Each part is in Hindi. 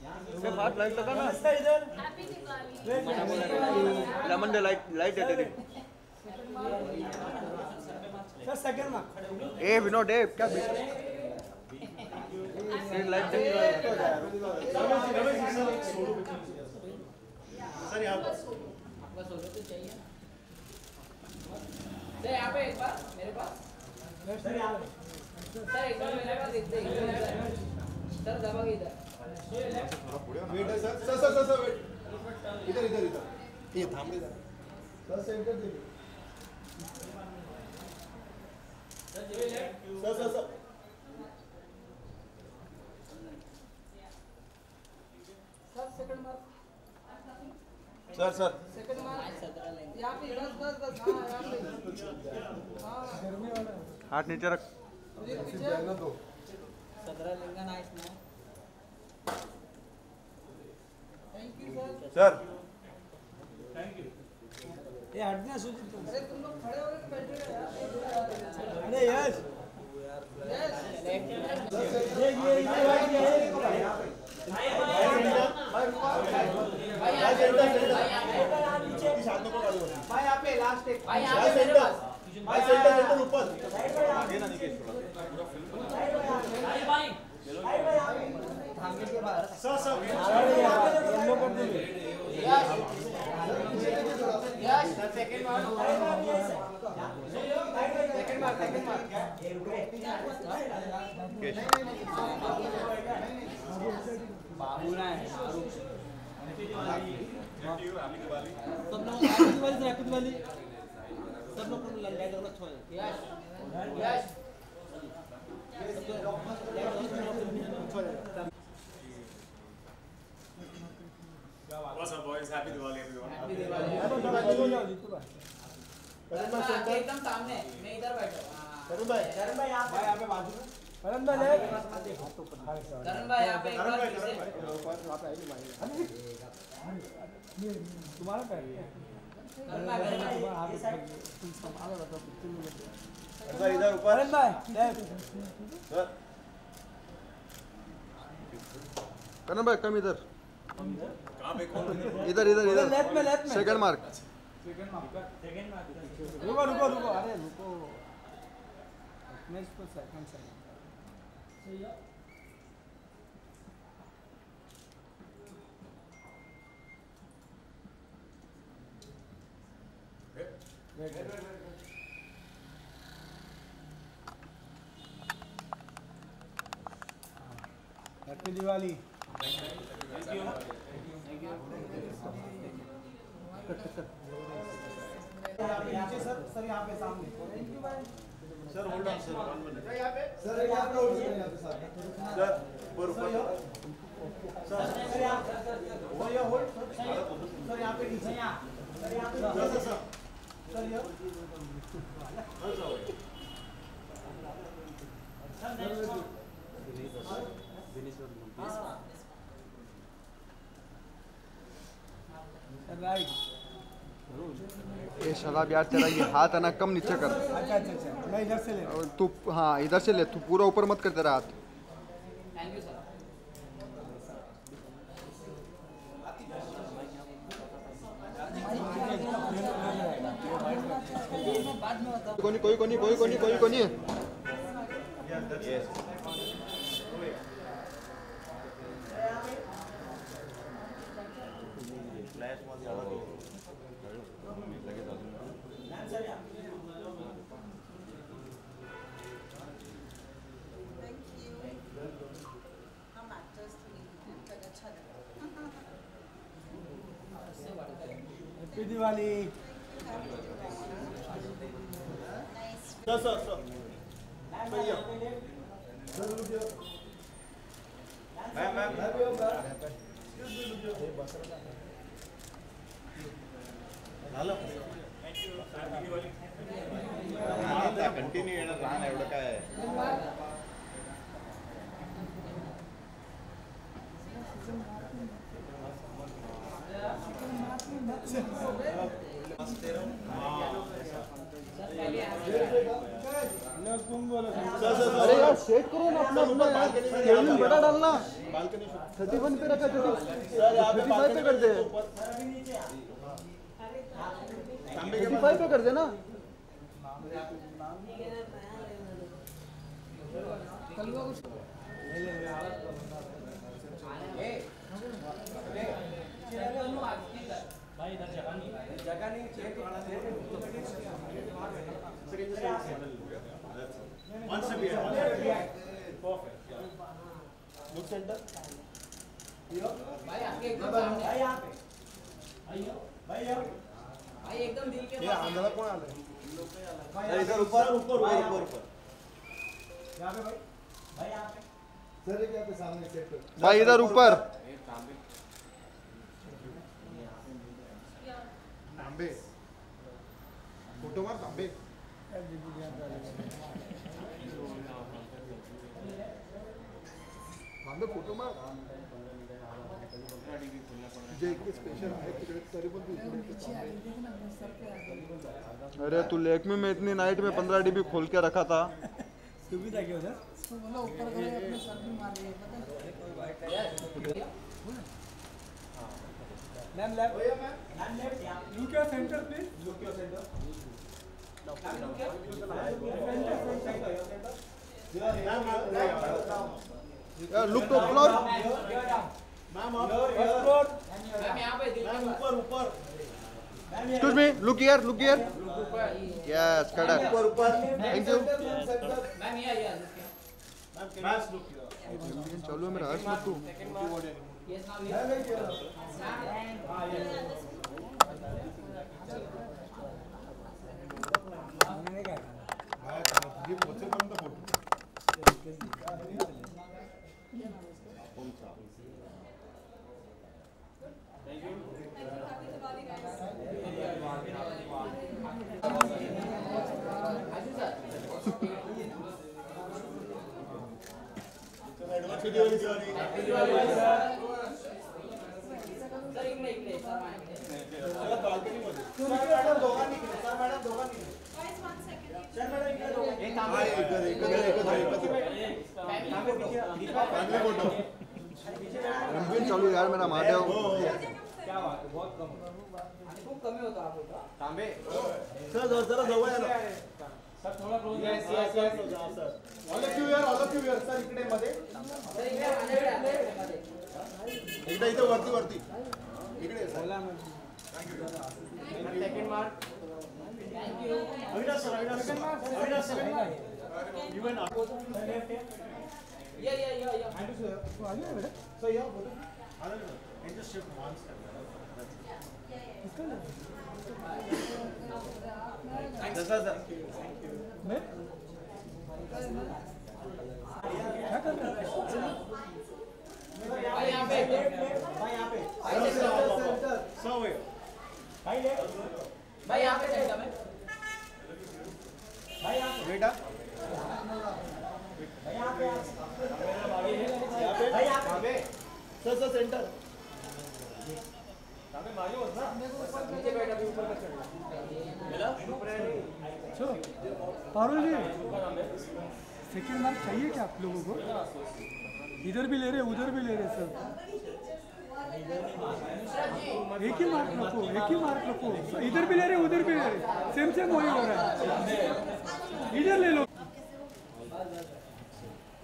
लाइट लगा ना हैप्पी दिवाली लेमन दे लाइट लाइट है तेरी ए विनोद ए क्या लाइट दे तो चाहिए सर यहाँ पे एक बार मेरे पास सर एक बार मेरे पास देखते हैं सर दबा के इधर वेट है sir sir sir sir wait इधर इधर इधर ये थांबले जरा सर सेंटर दे sir sir sir sir sir second mark यहाँ पे बस बस बस हाँ यहाँ पे हाँ हाथ नीचे रख पीछे दो सदरा लिंगा नाइस ना थैंक यू सर सर अरे तुम लोग खड़े हो गए बैठे रहे यार। अरे यश। इस हाथों को डालो भाई यहाँ पे लास्ट एक। भाई यहाँ पे मेरे भाई सेंटर सेंटर ऊपर। आगे ना निकेश सर सर येलो कर दो yes second mark second mark second mark बाबूना है सब लोग दिवाली से हैप्पी दिवाली सब लोग को लाइट वाला छोड़ yes yes What's up, boys? Happy Diwali, everyone. Happy Diwali Karan भाई हाँ, सेंटर एकदम सामने मैं इधर बैठा हूँ हाँ। करण भाई करण भाई यहाँ पे यहाँ पे बाजू में करण भाई ले करण भाई यहाँ पे करण भाई करण भाई तुम्हारा पैर है करण भाई करण भाई करण भाई इधर ऊपर करण भाई करण भाई कम इधर इधर इधर इधर। लेफ़्ट में लेफ़्ट में। Second mark second mark second mark रुको रुको रुको। अरे रुको। नेक्स्ट पर सेकंड सेकंड हैप्पी दिवाली नीचे सर सर यहाँ पे सामने you sir hold on sir one minute sir यहाँ पे होल्ड सर यहाँ पे सर ऊपर ऊपर सर सर यहाँ सर ये होल्ड सर यहाँ पे नीचे यहाँ सर यहाँ पे sir sir sir sir sir ये सर ये शराब यार तेरा ये हाथ है ना कम नीचे कर अच्छा अच्छा अच्छा मैं इधर से ले तू हाँ इधर से ले तू पूरा ऊपर मत कर तेरा हाथ यू सर कोनी कोई कोनी कोई कोनी कोई कोनी फ्लैश थैंक यू हम एक्टर्स तो नहीं हैं पर अच्छा लगा happy Diwali. Sir sir sir ma'am ma'am continue येणार राहणं एवढं काय तुम बोलो अरे यार सेट करो ना अपना अपना यार केविन बड़ा डालना बालकनी थर्टी वन पे रखा थर्टी सर यहाँ पे फाइव पे कर दे थर्टी फाइव पे कर दे ना One step here, one step here. Perfect, yeah. Look center. भाई आपके एकदम सामने भाई यहाँ ये इधर ऊपर ऊपर ऊपर ऊपर पे भाई भाई पे सर एक यहाँ पे सामने सेट भाई, इधर ऊपर। तांबे। फ़ोटो मार, तांबे। तांबे, फ़ोटो मार जे इकडे स्पेशल आहे तिकडे तरी पण तू इकडे तांबे अरे तू लेकमी में इतनी नाइट में पंद्रह डीबी खोल के रखा था सुविधा क्या उधर मैम लेफ़्ट मैम लेफ़्ट यहाँ look your centre please look your centre यार look to floor ma'am ma'am यहाँ पे पास ऊपर ऊपर। Excuse me look here look here yes correct ऊपर ऊपर। थैंक यू मैम यहाँ यहाँ मैम लुक चलो मेरा हर्ष मत तू यस नाउ तुझे पोहोचेपर्यंत photo. Happy Diwali, sir. Sir इकडे इकडे सर माहिती हा, एकच, एकच, एकच, एकच. चांगले फ़ोटो रंगीन चालू यार मेरा महादेव हो हो खूप कमी होतो हा फ़ोटो सर। जरा जरा जवळ या ना ऑल ऑफ़ यू यार ऑल ऑफ़ यू यार सर इकडे मध्ये सर इकडे इकडे इथे वरती वरती. इकडे second mark thank you Avinash sir Avinash sir Avinash sir even या या या या सर या बोलो and just shift one step Thanks, sir. भाई यहाँ पे भाई यहाँ पे भाई सेंटर So wait. भाई लेफ़्ट भाई यहाँ पे सेंटर में भाई यहाँ पे बेटा भाई यहाँ पे भाई यहाँ पे सर सर सेंटर नीचे बैठा भी ऊपर का चढ़ पारुल जी सेकंड मार्क चाहिए क्या आप लोगों को? इधर भी ले रहे उधर भी ले रहे सब एक ही मार्क रखो एक ही मार्क रखो। इधर भी ले रहे उधर भी ले रहे। सेम सेम वही हो रहा है। इधर ले लो।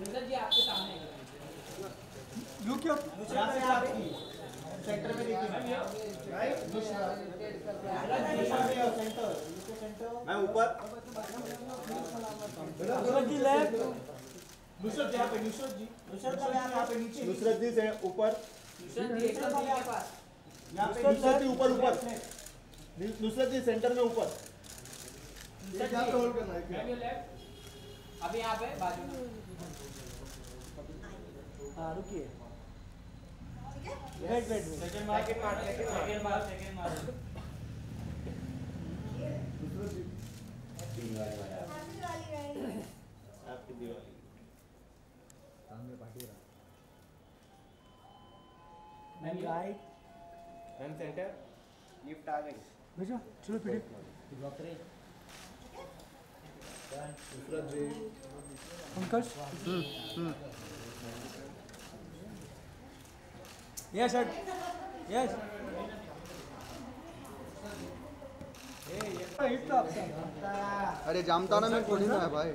जी आपके सामने लुक योर सेंटर में देखिए राइट मैं ऊपर। नुसरत जी लेफ़्ट। नुसरत जी यहाँ पे नुसरत जी। नुसरत जी। यहाँ पे नीचे। नुसरत जी से ऊपर। यहाँ पे नुसरत जी ऊपर ऊपर। नुसरत जी सेंटर में ऊपर। यहाँ पे होल्ड करना है अभी यहाँ पे बाजू। में हाँ रुकिए। Wait wait second mark second mark second mark second mark happy Diwali guys happy Diwali ma'am right ma'am centre lift आ गई. भेजो चलो पीढ़ी Nusrat ji Pankaj yes sir yes अरे जामतारा में थोड़ी ना है भाई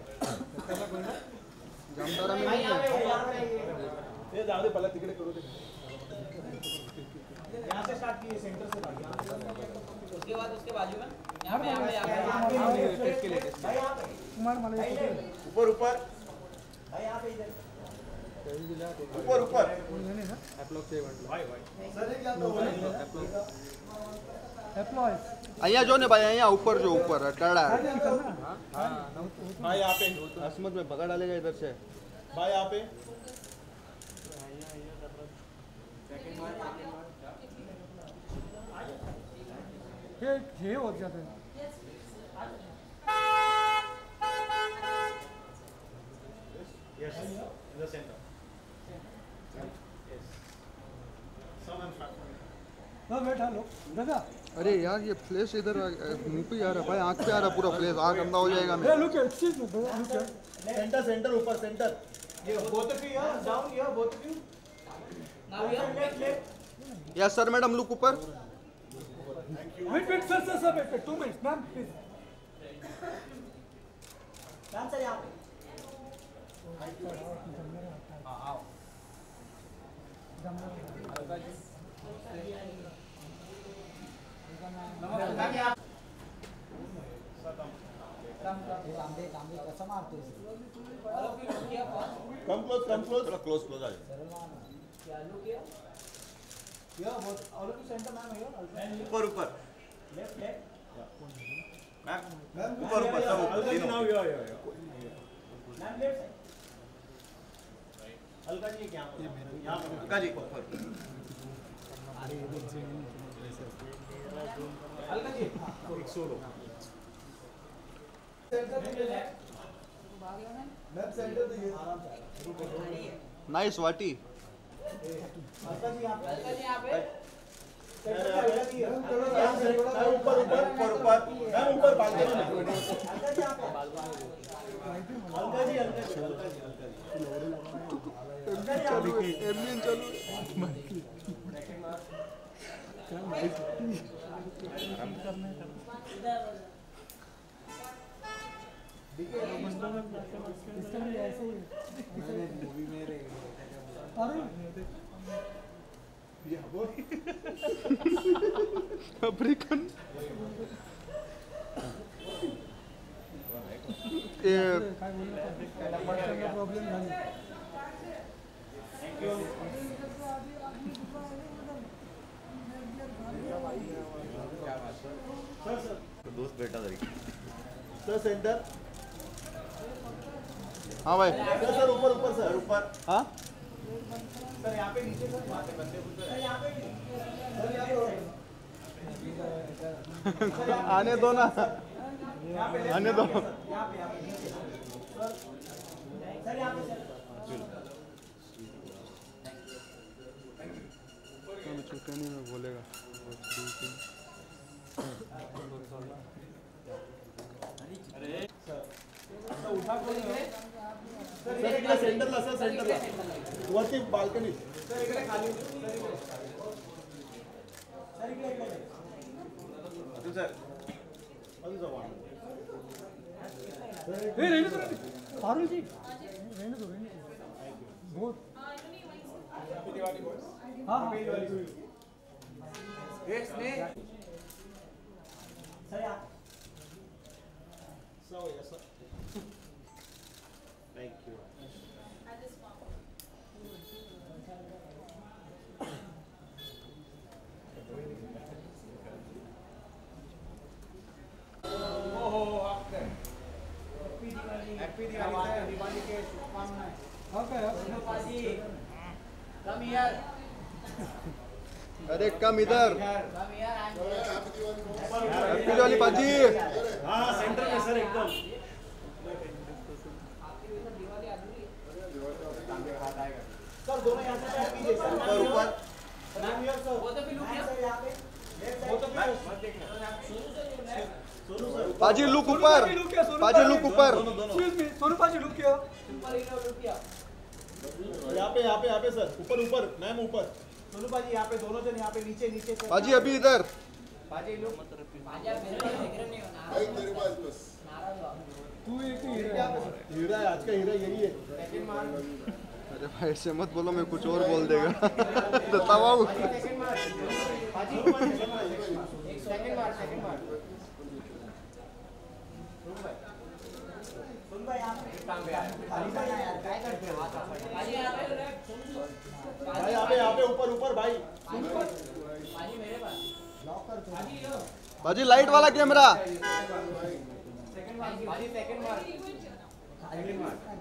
जामतारा में नहीं है ये जाओ दे पहले तिकडे करू यहाँ से स्टार्ट कीजिए सेंटर से उसके बाद उसके बाजू में यहाँ पे यहाँ पे यहाँ पे टेस्ट के लिए। कुमार मला ऊपर ऊपर ऊपर ऊपर एप्लॉय અહીંયા જો ને ભાઈ અહીંયા ઉપર જો ઉપર અટાડા भाई यहाँ पे असमत में भगा डालेगा इधर से भाई यहाँ पे हे हे होत जातं Yes, in the center. बैठा लो। दादा। अरे यार ये फ्लैश इधर मुँह पे आ रहा भाई आँख पे आ रहा पूरा फ्लैश आँख अंधा हो जाएगा हे मेरा look excuse me look Center, center, ऊपर center. ये of you here, down here, both of you. now here Left, left. Yes sir madam look ऊपर। Wait wait sir sir sir wait two minutes ma'am please Ma'am, sir, यहाँ पे. जाओ. Yeah, both, all of you center, ma'am, here. ऊपर ऊपर. मैम ऊपर ऊपर सब ऊपर तीनों now yo yo yo ma'am left Alka ji क्या यहाँ पर अलका जी अलका जी एक से नाइस वाटी अलका जी यहाँ पे। हल्का जी यहाँ पे। ऊपर ऊपर ऊपर ऊपर। ऊपर अलका जी अलका जी अलका जी। एमबीएन चालू ही मूवी में अरे अफ्रीकन प्रॉब्लेम झाली दोस्त बेटा सर सेंटर हाँ भाई। सर सर ऊपर ऊपर सर ऊपर। हाँ? सर यहाँ पे नीचे सर वहाँ पे बंदे सर यहाँ पे सर यहाँ पे आने दो ना। आने दो। यहाँ पे यहाँ पे नीचे सर यहाँ पे सर चुकनी में बोलेगा। सेंटरला सर सेंटरला वरती बाल्कनी सर इकडे खाली सर इकडे सर इकडे अतुल सर अतुल सर रहने दो पारुल जी रहने दो रहने दो। बहुत हाँ हाँ Thank you. Happy Diwali. Happy Diwali. Come here. अरे कम इधर। हैप्पी दिवाली बाजी। हाँ सेंटर में सर एकदम। सर दोनों यहाँ से ऊपर ऊपर। Ma'am here sir both of you look here. Sir पे both of you Sonu sir बाजी। लुक ऊपर। बाजी लुक ऊपर सोनू पाजी here. यहाँ पे यहाँ पे यहाँ पे सर। ऊपर ऊपर। मैम ऊपर। सोनू बाजी यहाँ पे दोनों जन यहाँ पे नीचे नीचे बाजी अभी इधर बाजी मेरे हो ना नाराज़ हो तू एक हीरा हीरा आज का हीरा यही है अरे भाई ऐसे मत बोलो मैं कुछ और बोल देगा बतावा सेकंड मार सेकंड पे भाई यहाँ पे यहाँ पे ऊपर ऊपर भाई। बाजी लाइट वाला कैमरा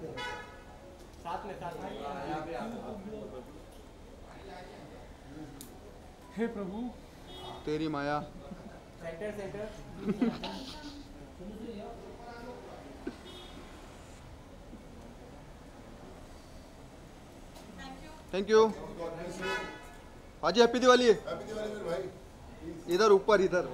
साथ में साथ में हे प्रभु। तेरी माया। सेंटर सेंटर थैंक यू बाजी हैप्पी दिवाली इधर ऊपर इधर।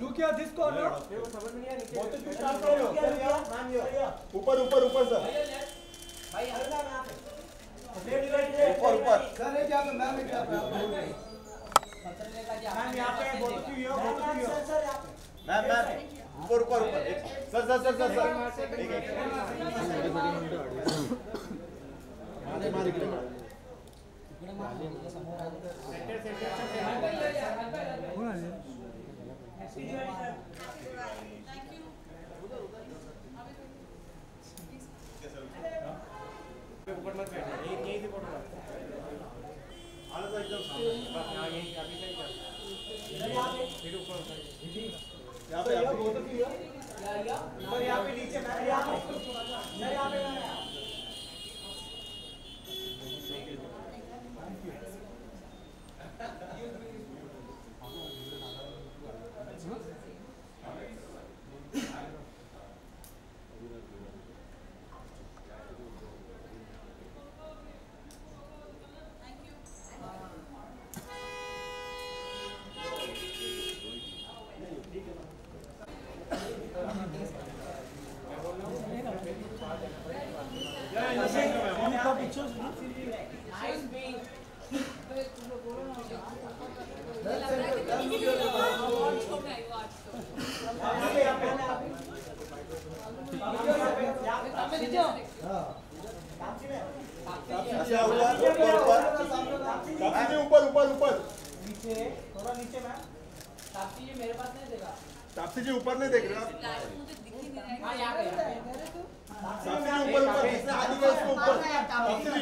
लुक दिस कॉर्नर ऊपर ऊपर ऊपर सर। ऊपर ऊपर। सर एक यहाँ मैम एक यहाँ पे पत्थर लेकर जा मैम यहाँ पे बहुत ही हियर बहुत ही। मैम मैम ऊपर ऊपर ऊपर। Sir sir sir sir sir. एक एक Thank you. ऊपर मत बैठ यहीं यहीं से फ़ोटो मार आना एकदम सामने बस यहाँ यहीं अभी सही कर। फिर ऊपर यहाँ पे यहाँ पे। ही यहाँ पे नीचे यहाँ पे। यहाँ पे मैम नाइस बीइंग अच्छा ऊपर ऊपर ऊपर काफ़ी ऊपर ऊपर ऊपर नीचे थोड़ा नीचे मैम ताप्ती जी मेरे पास नहीं देखा ताप्ती जी ऊपर नहीं देख रहे आप हाँ यहाँ पे यहाँ पे ताप्ती जी ऊपर ऊपर जिसने हाथ दिया उसको ऊपर Tapti ji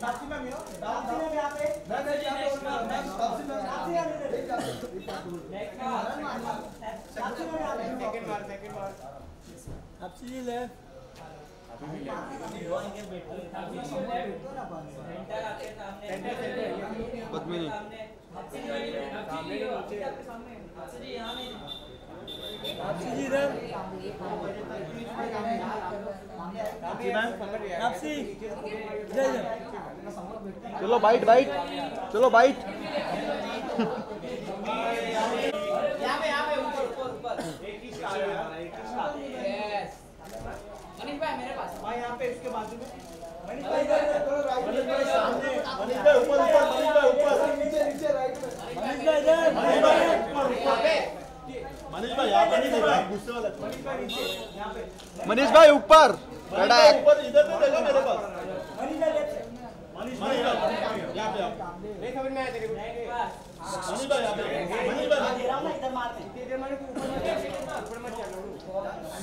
Tapti ma'am yo Tapti ma'am यहाँ पे मैम एक यहाँ पे और ma'am Tapti ma'am Tapti ma'am Tapti ma'am यहाँ पे सेकंड बार सेकंड बार Tapti ji left centre centre Padmini Tapti ji इधर ताप्ती मैम पकड़ लिया ताप्ती जय चलो बाइट बाइट। चलो बाइट यहाँ पे यहाँ पे ऊपर ऊपर ऊपर एक ही स्टार है हमारा एक ही स्टार यस मनीष भाई मेरे पास भाई यहाँ पे इसके बाजू में मनीष भाई इधर इधर, थोड़ा right, मनीष भाई सामने मनीष भाई ऊपर। ऊपर मनीष भाई ऊपर मनीष भाई इधर मनीष भाई ऊपर ऊपर मनीष भाई यहाँ पे नहीं देखा गुस्से वाला मनीष भाई ऊपर मनीष खड़ा भाई है ऊपर इधर नहीं देखा मेरे पास मनीष भाई यहाँ पे यहाँ पे मनीष भाई यहाँ पे मनीष भाई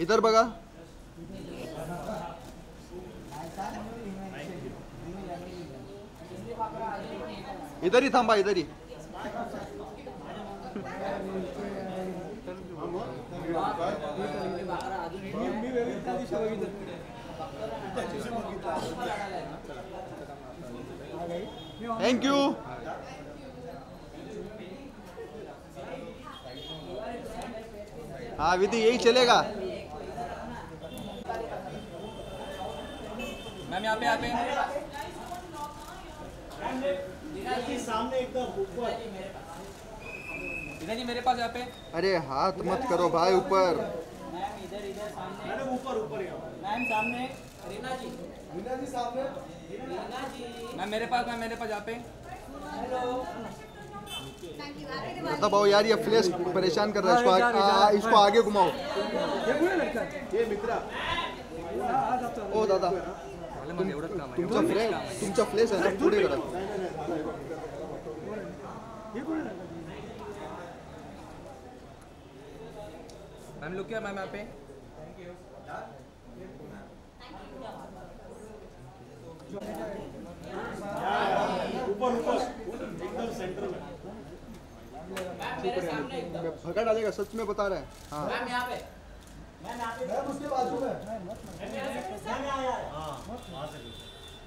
इधर बघा. इधर ही ही. थैंक यू हाँ विधि यही चलेगा. मैम यहाँ पे यहाँ पे सामने एकदम ऊपर इधर ही मेरे पास यहाँ पे। अरे हाथ मत करो भाई ऊपर। मैम इधर इधर सामने। ऊपर ऊपर मैम सामने। रीना जी। रीना जी सामने। रीना जी। मैम मेरे पास मैम मेरे पास यहाँ पे। बता भाऊ यार ये फ्लेश परेशान कर रहा है इसको आ, आ, इसको आगे घुमाओ। ये मित्रा ओ दादा। तुमचा फ्लेश तुमचा फ्लेश आहे. ना पुढे करा ये पुढे लटका मैम लुक किया मैम यहाँ पे. ऊपर ऊपर एकदम सेंटर में मैं भगा डालेगा सच में बता रहा है। हाँ। मैम यहाँ पे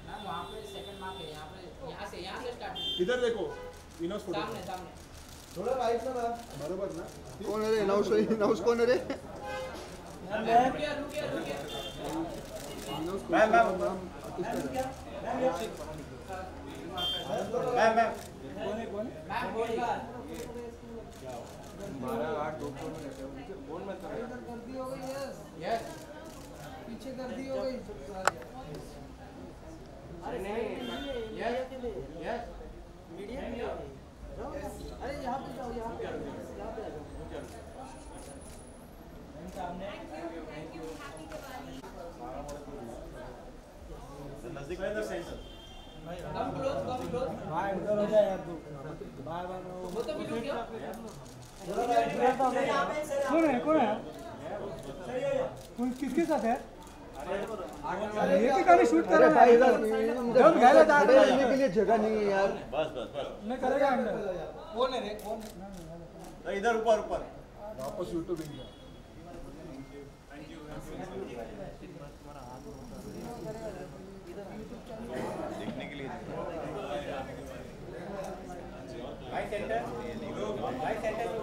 मैम वहाँ पे सेकंड मार्क है यहाँ पे यहाँ से यहाँ से स्टार्ट इधर देखो विनोद फ़ोटो। सामने सामने। बरोबर ना? कौन है रे? नौश नौश कौन है रे? रुकिए रुकिए ma'am ma'am. Ma'am ma'am ma'am बोलिए यस यस पीछे गर्दी हो गई। अरे नहीं यस यस मीडिया में जाओ अरे यहाँ पे जाओ यहाँ पे यहाँ पे जाओ। नज़दीक में इधर centre come close come close भाई उधर हो जाए यार तू बाय बाय वो तो भी लुक किया कौन है कौन है कौन किसके साथ है ये भी गाड़ी शूट कर रहा है जब घर है खड़े रहने के लिए जगह नहीं है यार बस बस बस मैं करेगा अंदर कौन है रे कौन इधर ऊपर ऊपर वापस यूट्यूब इंडिया देखने के लिए भाई सेंटर भाई सेंटर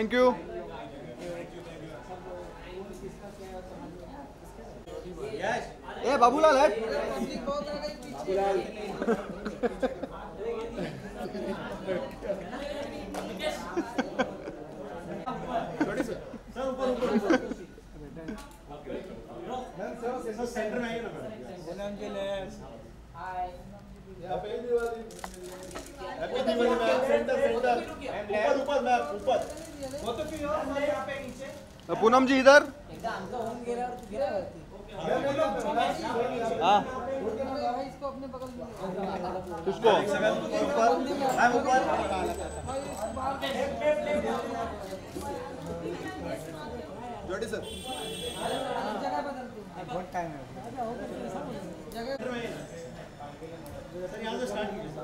थैंक यू ए बाबूलाल है? सर ऊपर ऊपर ऊपर सर सेंटर में आइए ना। Madam happy Diwali. Ma'am centre centre ऊपर ऊपर मैम ऊपर। पूनम जी इधर? हाँ। इसको अपने बगल में किसको? ऊपर। मैम ऊपर। जोड़ी सर। हैं बहुत टाइम है। सर यहाँ से स्टार्ट कीजिए तो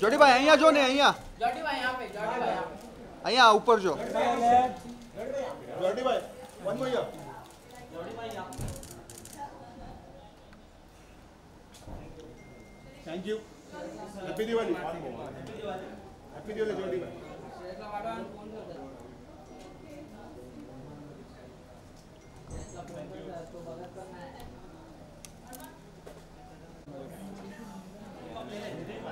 जोड़ी भाई यहाँ जो नहीं यहाँ जोड़ी भाई यहाँ पे जोड़ी भाई यहाँ पे यहाँ ऊपर जो। जोड़ी भाई वन मोर जोड़ी भाई यहाँ thank you happy Diwali happy Diwali जोड़ी भाई।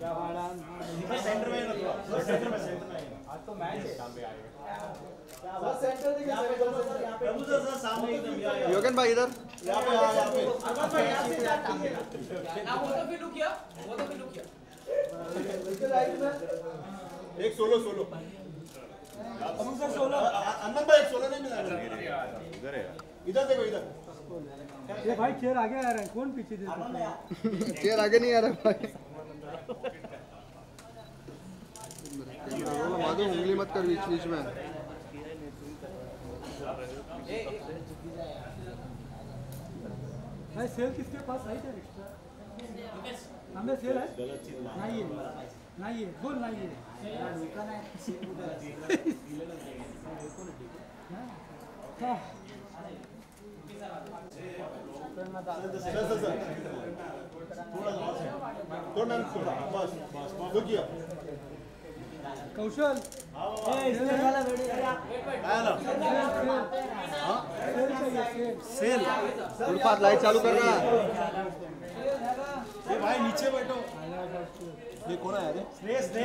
सेंटर में ही रखो सेंटर में सेंटर में आज तो मैच है प्रभु सर सर सामने एकदम यहाँ यहाँ योगन भाई इधर। यहाँ पे यहाँ पे ना वो तो भी लुक किया वो तो भी लुक किया एक सोलो सोलो। हनुमान भाई एक सोलो नहीं मिला। इधर है इधर देखो इधर। ये भाई चेयर आगे आ रहा है कौन पीछे चेयर आगे नहीं आ रहा भाई। माधु उंगली मत कर बीच बीच में भाई सेल किसके पास है? क्या एक्स्ट्रा हमें सेल है? नहीं है नहीं है, बोल, नहीं है। हाँ। सर सर सर थोड़ा थोड़ा थोड़ा बस बस रुक कौशल सेल उल्फात लाइट चालू कर रहा ये भाई नीचे बैठो। ये कौन है अरे श्रेयस जी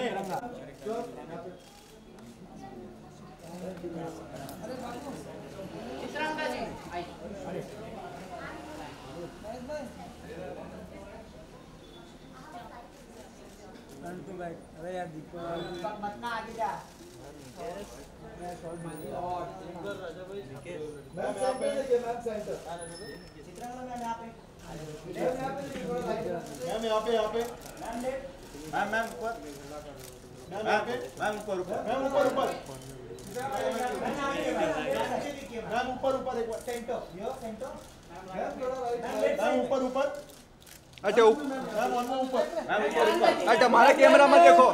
आई. अरे यार दीपक मतना आगे जा मैम यहाँ पे यहाँ पे मैम मैम ऊपर मैम ऊपर ऊपर मैम ऊपर ऊपर मैम ऊपर ऊपर एक बार मैम ऊपर ऊपर ऊपर मैम ऊपर अटे हमारा कैमरा मत देखो।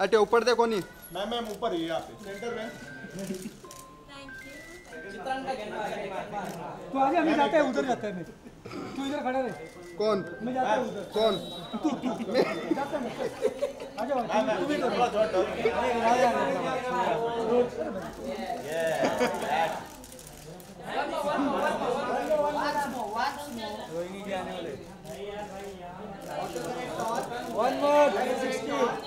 होल्ड ऊपर देखो नहीं। मैम मैम ऊपर ही यहाँ पे सेंटर में तू आगे हमें जाते हैं, उधर जाते हैं। तू इधर खड़ा रहे। कौन कौन तू तू One more, 360.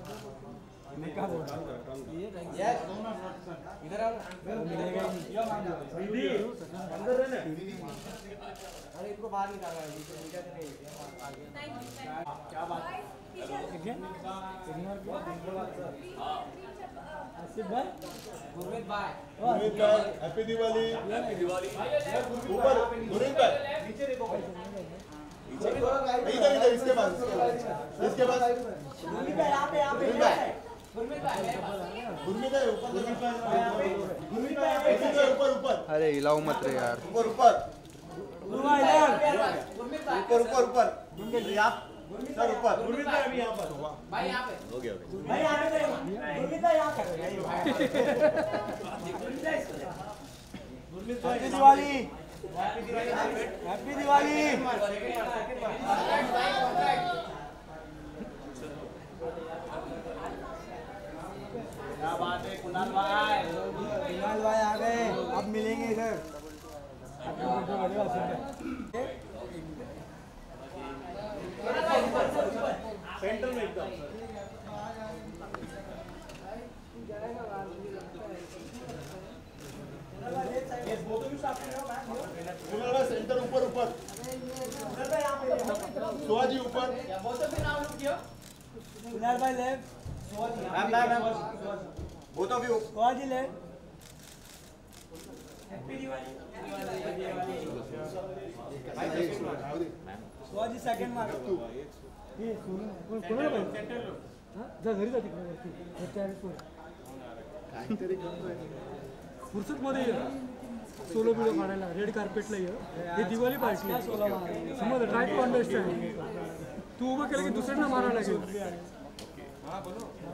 नहीं ऐसा ही। होता है रही में हाँ मन थैंक यू आसिफ भाई गुरमीत हैप्पी दिवाली ऊपर गुरमीत भाई इधर इधर इसके पास इसके पास भाई गुरमीत भाई ऊपर गुरमीत भाई गुरमीत भाई गुरमीत भाई ऊपर ऊपर अरे हिलाओ मत रे यार। ऊपर ऊपर गुरमीत भाई ऊपर ऊपर ऊपर आप सर ऊपर गुरमीत भाई अभी यहाँ पर भाई यहाँ पे दिवाली हैप्पी दिवाली क्या बात है, कुणाल भाई? कुणाल भाई आ गए, अब मिलेंगे इधर। सेंटर में एकदम सेंटर ऊपर ऊपर शिवाजी ऊपर कुणाल भाई left ma'am ma'am ma'am. Both of you Shivaji left Shivaji second mark हे सोनू कोण- कोणाला पाहिजे जा घरी जा तिकडे वरती वरच्या आहे सोड. फुर्सतमध्ये ये। सोलो बिलो काढायला रेड कार्पेटला ये हे दिवाळी पार्टी आहे. समज ट्राय टू अंडरस्टँड तू उभं केलं की दुसऱ्यांना मारायला लागेल.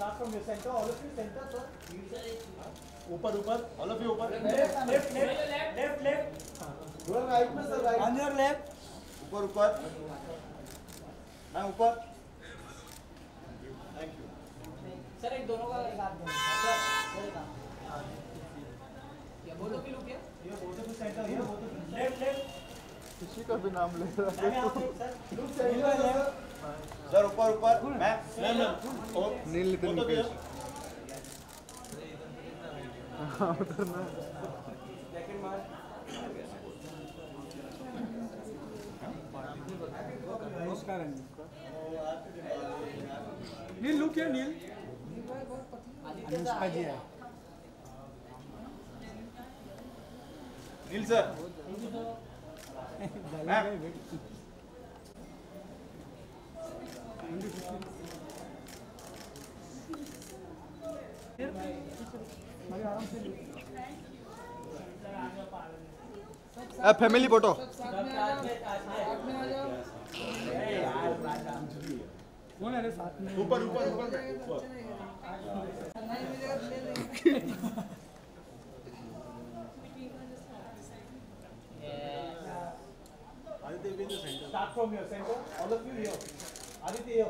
Start from your centre all of you centre sir ऊपर ऊपर ऑल ऑफ़ यू ऊपर। Left left left left right में sir right on your left ऊपर ऊपर। मैं ऊपर। थैंक यू सर एक दोनों का एक हाथ दो। सर सर या बोथ लुक हियर ये both of centre both of left left किसी का भी नाम ले रहा पे sir look centre left sir ऊपर ऊपर। मैं मैं मैं नील नितिन मुकेश। हाँ उधर ना नमस्कार नील। लुक है नील। अनुष्का जी है Neel sir. Ma'am. Family photo कौन है रे साथ में ऊपर ऊपर ऊपर। ऊपर start from your centre all of you here Aditya here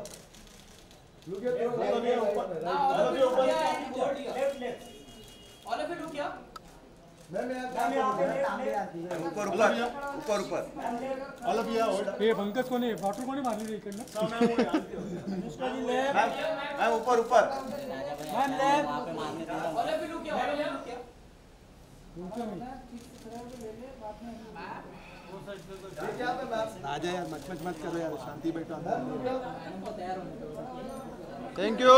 all of you ऊपर ऑफ़ ऊपर लेफ़्ट लेफ़्ट यहाँ पे लेफ़्ट लेफ़्ट ऊपर ऊपर ऊपर ऊपर यू हे पंकज कोणी बॉटल कोणी मारली इकडनं ऊपर ऊपर मैम आजा यार मच मच मत करो यार शांति बैठो थैंक यू.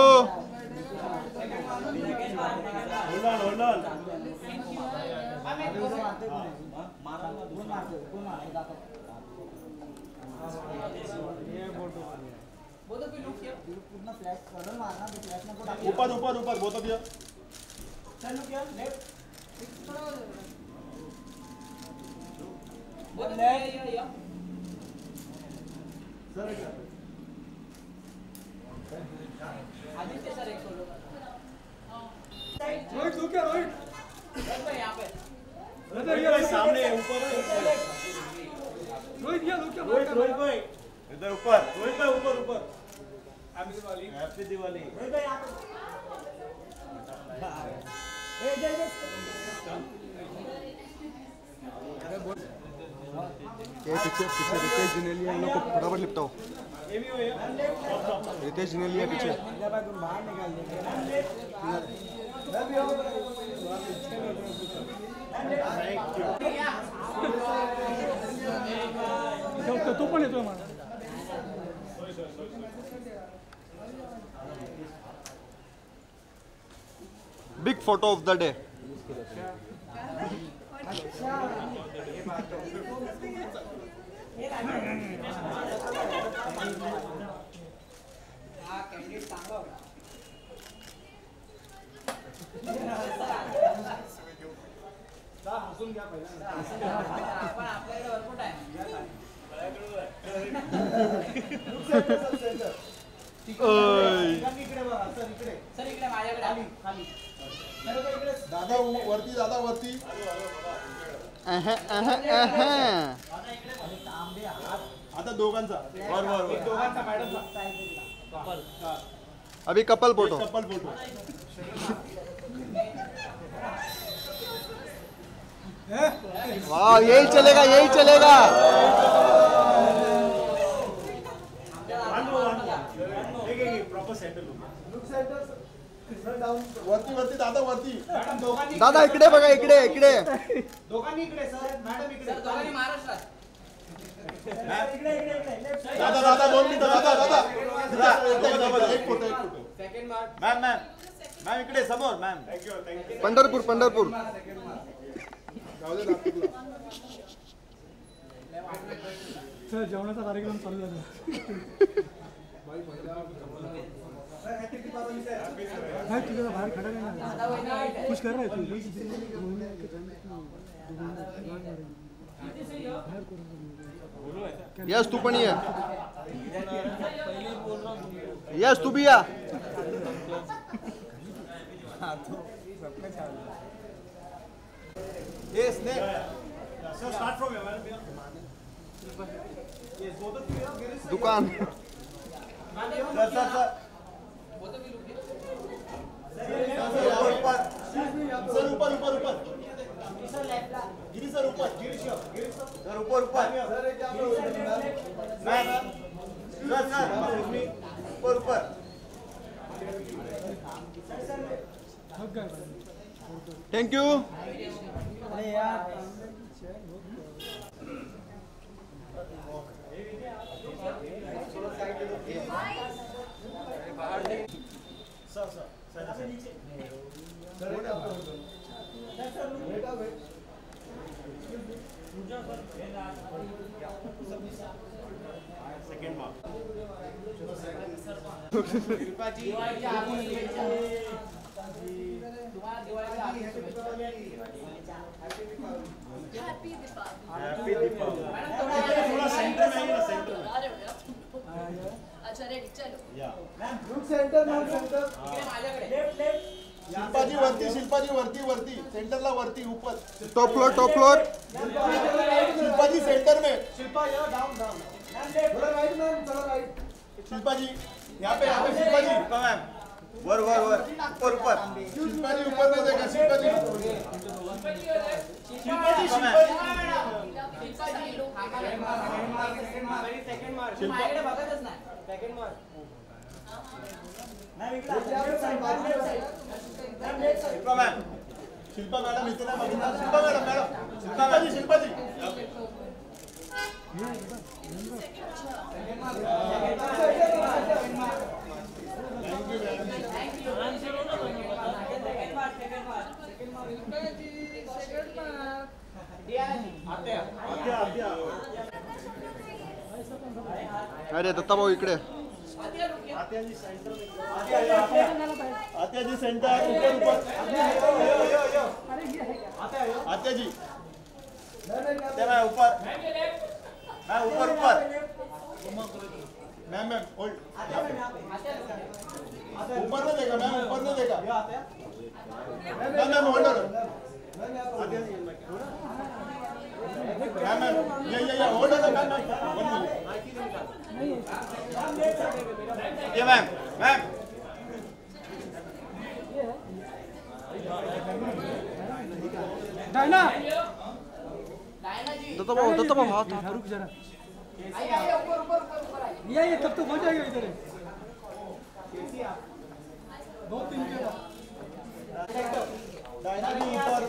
ऊपर ऊपर ऊपर both of you sir look left Aditya sir एक solo Rohit look here Rohit यहाँ पे. ब्रदर हियर सामने ऊपर रोहित हियर लुक रोहित रोहित भाई इधर ऊपर. रोहित भाई ऊपर ऊपर. Happy Diwali happy Diwali. Rohit भाई यहाँ पे ए जय ये पीछे पीछे रितेश जिनेलिया इन लोग को फटाफट लिपटाओ रितेश जिनेलिया पीछे तो पण येतोय मला big photo of the day माझ्याकडे आली दादा वरती दादा वरती. आता दोघांचा वर वर अभी कपल फ़ोटो कपल फ़ोटो वाह यही चलेगा यही चलेगा। वरती वरती दादा वरती। दादा इकडे बघा इकडे इकडे। सर दोघांनी महाराष्ट्रात दादा दादा दोन मिनिटं दादा दादा। दादा, एक फ़ोटो एक photo second mark ma'am ma'am ma'am इकडे समोर मॅम पंढरपूर पंढरपूर। जाऊ दे नागपूरला. सर जेवणाचा कार्यक्रम चालू झाला. भाई तुझ्या बाहेर खडा नाही ना. कुछ कर रहा यस तू पण ये. यस तू भी या. Yes, next. So start from here, madam. दुकान सर सर सर सर ऊपर सर ऊपर ऊपर ऊपर गिरी सर ऊपर सर ऊपर ऊपर सर सर ऊपर ऊपर थक गए थँक यू सेकंड मार्क तुम्हाला दिवाळीच्या Happy Diwali. हैप्पी दीपावली थोड़ा सेंटर में आइए सेंटर में। अच्छा रेडी चलो या इकडे माझ्याकडे. शिल्पाजी वरती शिल्पाजी वरती वरती. सेंटरला वरती ऊपर. Top floor top floor Shilpaji centre में. शिल्पाजी यहाँ पे यहाँ पे शिल्पाजी मैम वर वर वर ऊपर ऊपर शिल्पाजी ऊपर बघतच नाही second mark Shilpa ma'am. Shilpa madam इथे नाही बघितलं. Shilpa madam madam. Shilpaji Shilpaji. आत्या आत्या अरे दत्ता भाऊ इकडे. आत्याजी सेंटर आत्याजी. सेंटर ऊपर ऊपर आत्याजी त्या मॅम ऊपर मॅम होल्ड ऊपर नहीं देगा मैम ऊपर नहीं देगा ma'am ma'am hold ma'am ma'am ये ये ये होल्ड मैम मैम ये मैम मैम डायना दत्ता भाऊ दत्ता भाऊ हात हात रुक जरा। ये ये तब तो हो जाएगा इधर। दो तीन के ऊपर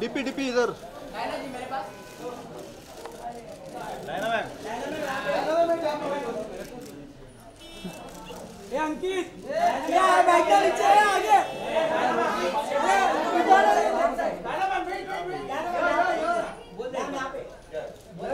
डीपी डीपी इधर। मेरे पास ए अंकित। ये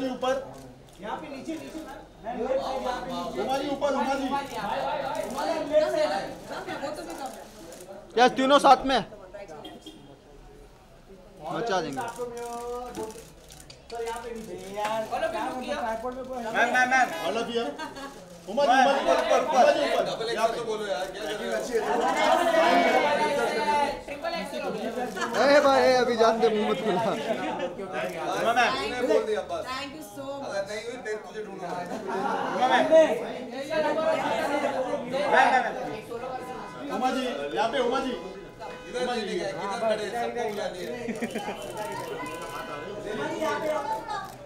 उमा ऊपर। यहाँ पे नीचे नीचे। ऊपर उमा तीनों साथ में। मचा देंगे। Ma'am ma'am ma'am all of you Umaji Umaji ऊपर ऊपर उमाजी ऊपर। यहाँ पे बोलो यार क्या कर रहे हो? ए भाई ए, अभी जान दे मुँह मत खुला। मैम। तूने बोल दिया बस। Thank you so much Umaji यहाँ पे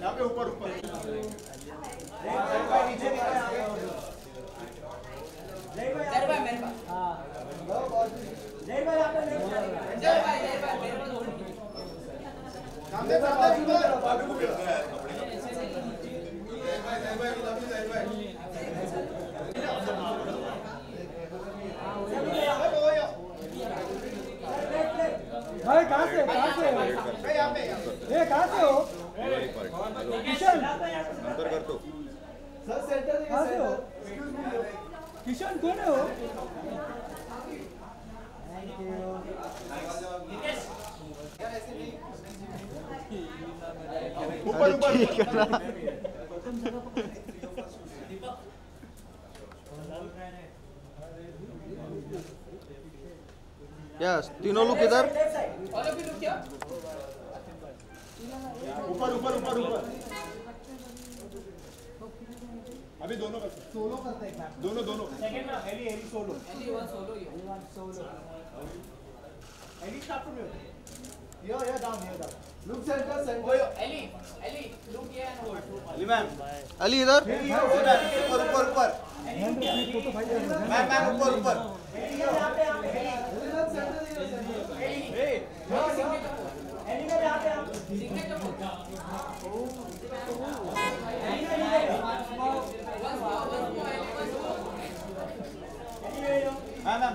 यहाँ पे ऊपर ऊपर भाई कहाँ से कहाँ से ये कहाँ से हो किशन नंतर करतो कहाँ से हो किशन कौन है हो ऊपर ऊपर ठीक है ना यस तीनों लोग इधर ऊपर ऊपर ऊपर ऊपर। अभी दोनों करते सोलो करते हैं दोनों दोनों। अली मैम। अली इधर। ऊपर ऊपर ऊपर मैम मैम ऊपर ऊपर। Ma'am ma'am.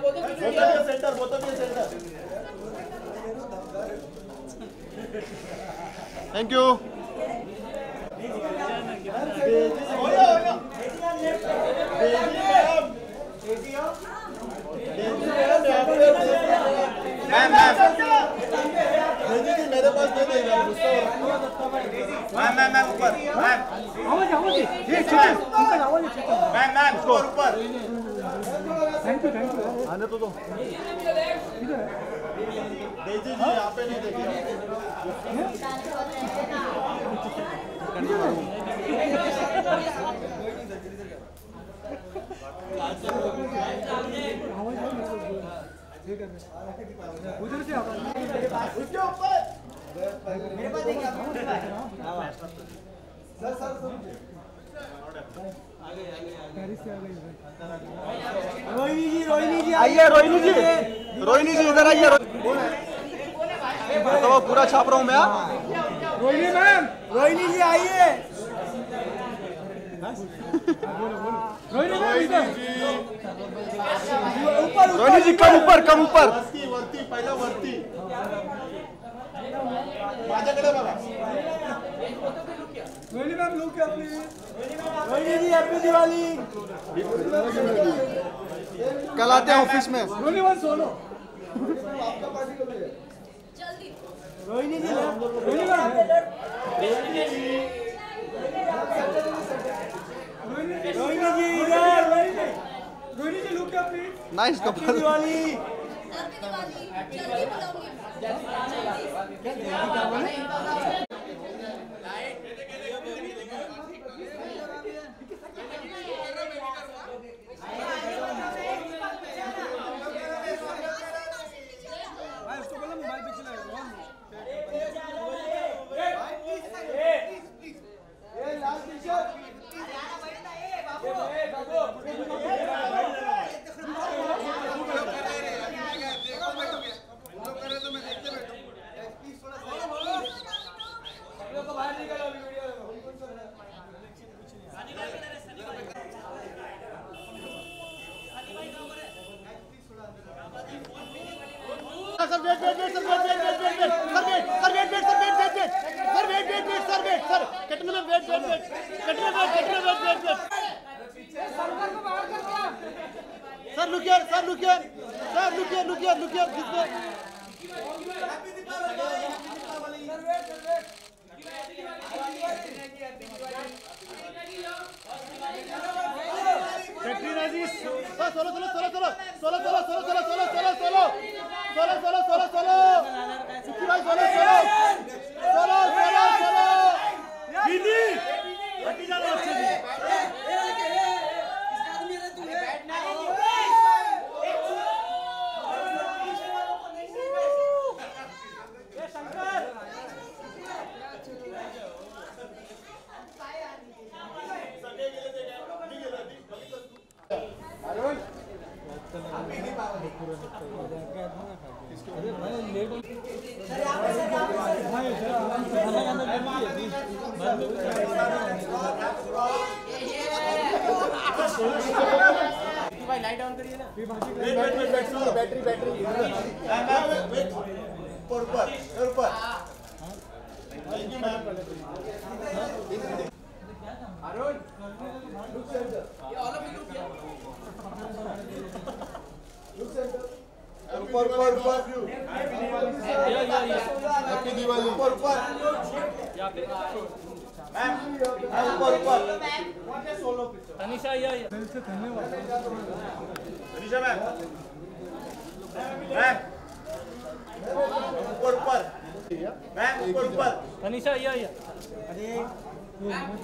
बोथ ऑफ़ ये centre both of centre thank you ओया ओया बेबी मैम मैम मैम मेरे पास दे देगा मैम मैम मैम ऊपर मैम आवाज़ आवाज़ ये चेतन उनका आवाज़ मैम मैम ऊपर ऊपर थैंक यू थैंक यू आने तो दो इधर डेजी जी यहाँ पे नहीं देखिए आवाज़ है मेरे को उधर से उसके ऊपर पेरिस से आ गई आइए रोहिणी जी। रोहिणी जी इधर आइए। तो पूरा छाप रहा हूँ मैं हाँ? रोहिणी मैम रोहिणी जी आइए। रोहिणी रोहिणी जी, कम ऊपर कम ऊपर। रोहिणी क्या प्लीज़ कल आते ऑफ़िस में। Rohini solo Rohini Rohini ji, Rohini Rohini nice couple Please, please. ये लाल T-shirt Thank you. Sir wait wait wait sir wait wait wait wait sir wait sir wait wait sir wait wait wait sir wait wait wait sir wait sir कटने में वेट वेट वेट कटने में कटने में wait wait wait sir look here sir look here sir look here look here look here this way Katrina ji sir solo solo solo solo solo solo solo solo solo solo solo solo solo solo solo Sukhi भाई सोलो सोलो सोलो हाँ? हाँ?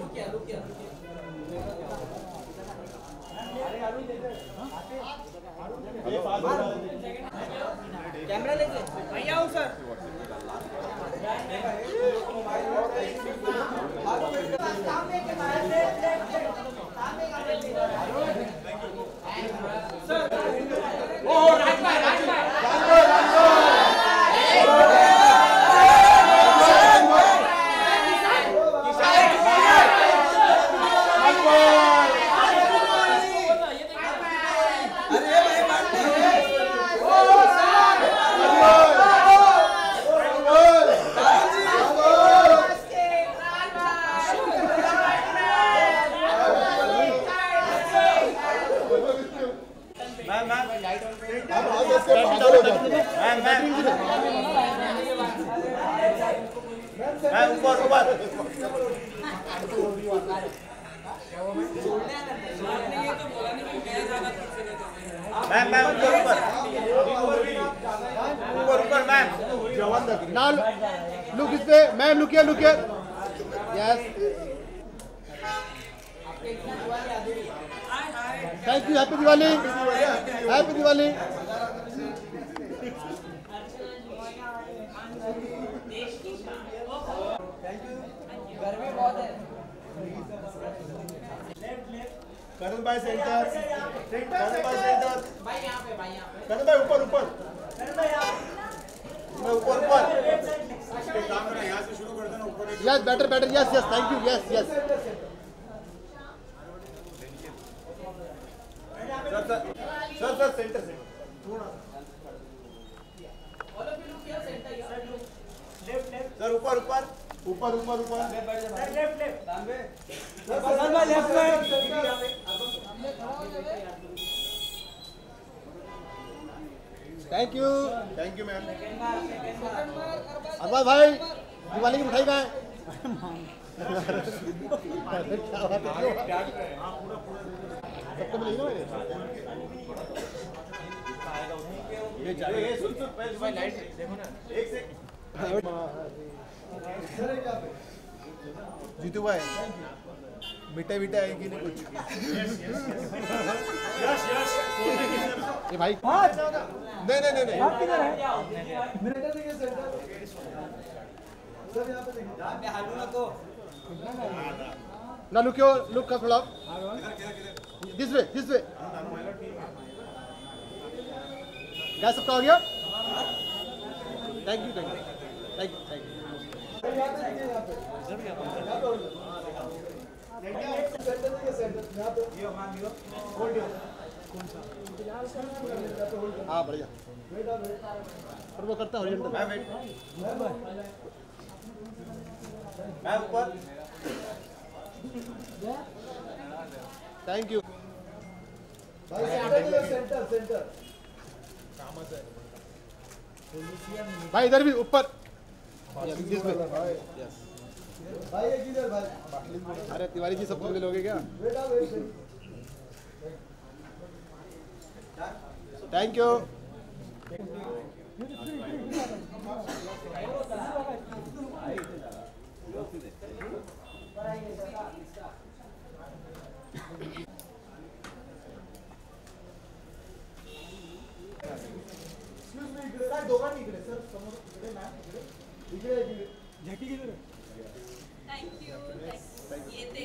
हाँ? कैमरा लेके। भैया सर। मैम मैम ऊपर ऊपर ऊपर ऊपर मैम ना लुक इस पे मैम लुकिए लुकिए। Yes thank you happy Diwali happy Diwali Karan भाई सेंटर। करण भाई सेंटर। भाई यहाँ पे भाई यहाँ पे। करण भाई ऊपर ऊपर। करण भाई यहाँ। ऊपर ऊपर। अच्छा, काम करना यहाँ से शुरू कर देना ऊपर yes better better yes yes thank you yes yes sir sir centre से। थोड़ा all of you look here centre yes left left sir ऊपर ऊपर. ऊपर ऊपर ऊपर। Thank you thank you ma'am Arbaz भाई दिवाली की मिठाई है है सबको मिलेगी ना मेरे ये सुन सुन पहले भाई लाइट देखो ना। एक से जीतू भाई, मिठाई मिठाई आएगी नहीं कुछ? ये भाई नहीं नहीं नहीं नहीं। ना लुक योर लुक का थोड़ा। This way this way guys सबका हो गया? Thank you thank you thank you thank you हाँ बढ़िया। और वो करता हॉरिजॉन्टल मैं मैं ऊपर। थैंक यू भाई इधर भी ऊपर. अरे तिवारी जी सबको मिलोगे क्या? थैंक यू जॅकी किती रे? थँक्यू येते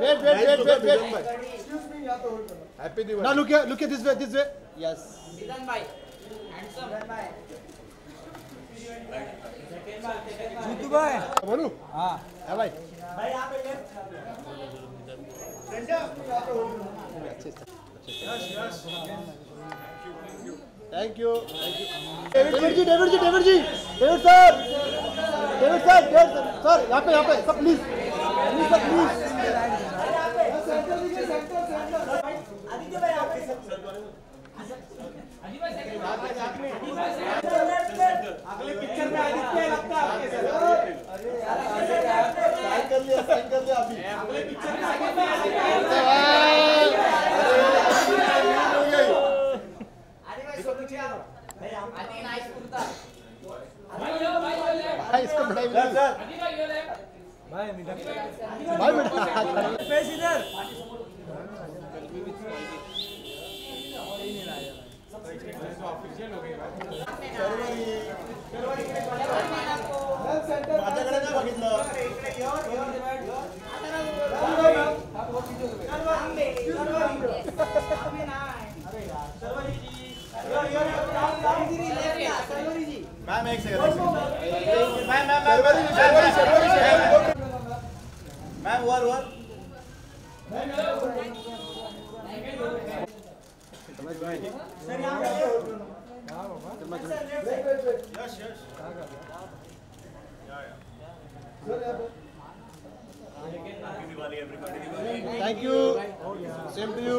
wait wait wait wait wait happy Diwali. ना look here look here this way this way yes Jeetu भाई। बोलू? हाँ। है भाई। Thank you thank you David ji David ji David ji David sir David sir David sir यहाँ पे यहाँ पे. सब please please sir please sign कर लिया साइन कर लिया अभी। भाई इसको मिठाई मिली भाई मिठा भाई मिठाई पेश इधर माझ्याकडे नाही बघितलं मैम एक second ma'am ma'am Sharvari Sharvari Sharvari Sharvari ma'am were were yes yes thank you same to you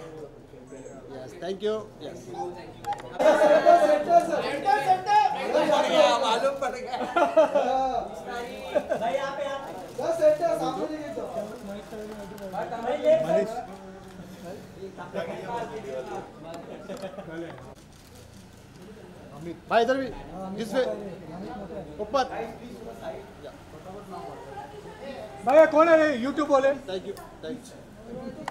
thank you yes भाई आप इधर भी। जिस ऊपर। भैया कौन है यूट्यूब वाले। Thank you thank you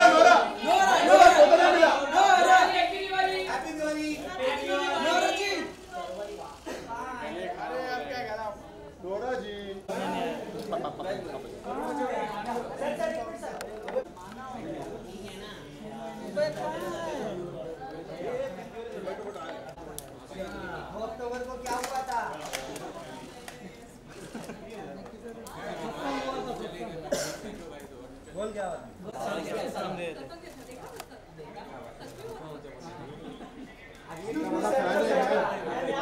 ¡Nora! ¡Nora! ¡Nora!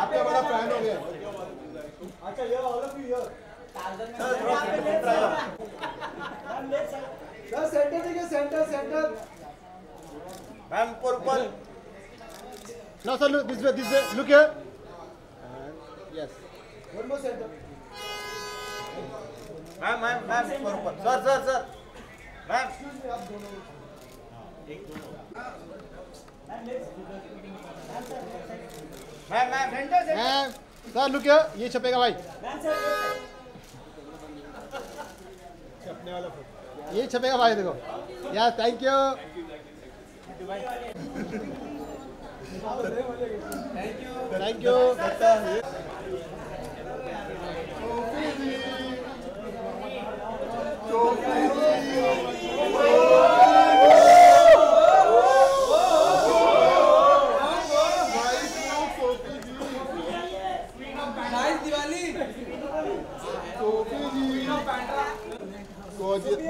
आपका बड़ा sir look this way this way look here and yes one more center ma'am ma'am ma'am sir sir sir ma'am excuse me I'm going to... ma'am sir look ये छपेगा भाई। छपने वाला ये छपेगा भाई देखो। यार thank you thank you thank you Thank you.